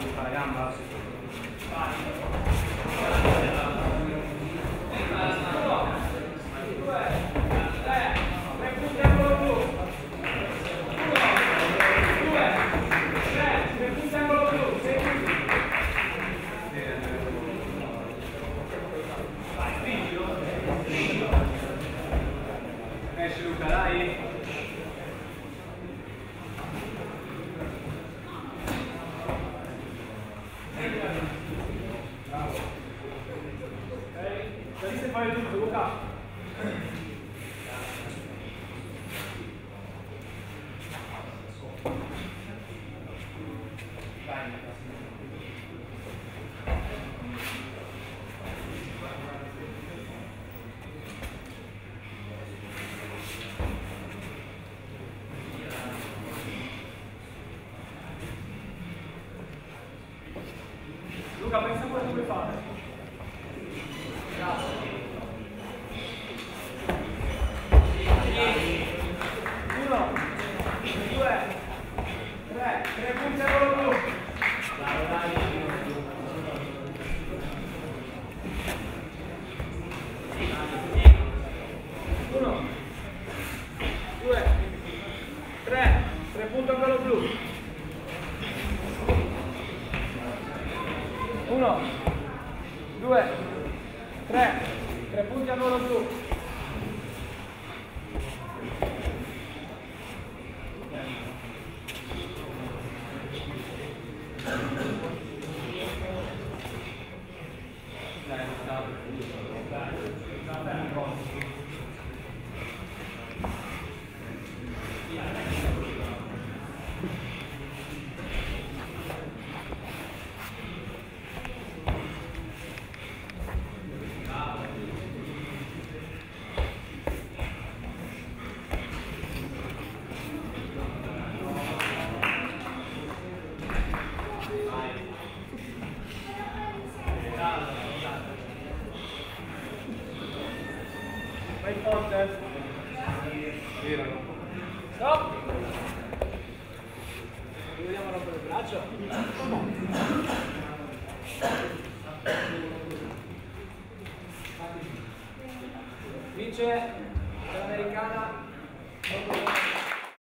Instagram, lá. 欢迎进直播间如果没吃过就会发1 2 3 3 punto quello blu 1 2 3 3 punti a quello blu Vai forte. Girano. Stop. Vediamo a rompere il braccio. Vince l'americana.